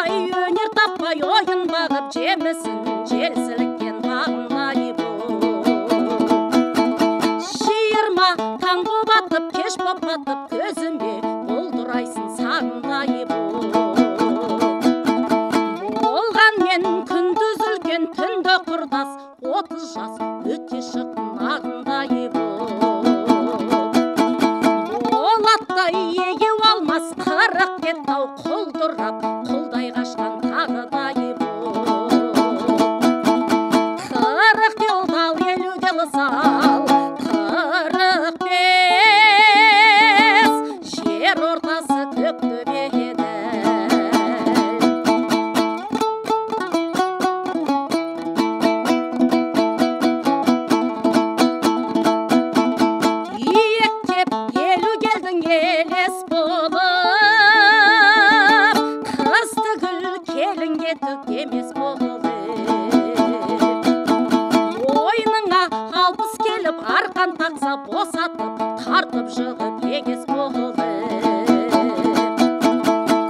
ай өнер таппай ойын бағып жемісін жерсіліккен бағыңдай бол. Шиырма таң батып, атып кеш боп батып көзіме бұлдырайсың сағымдай бол. Болғанмен күндіз үлкен түнді құрдас отыз жас өте шыққын ағындай бол. Болаттай егеу қырық кетті ау құлдырап құлдай қашқан тағыдай боп. Қырық делдал елу дел түк емес болып ойныңа алпыс келіп арқан тақса босатып тартып жығып егес болып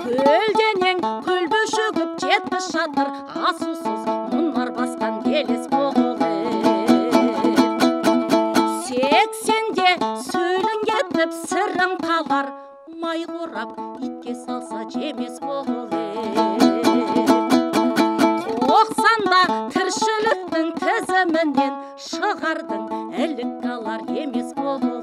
көлденең көлбе шөгіп жетпіс шатыр асусыз мұнар басқан келес болып сексенде сөйлің кетіп сырың қалар май қорап итке салса жемес болып тізімінен шығардың ілік алар емес болып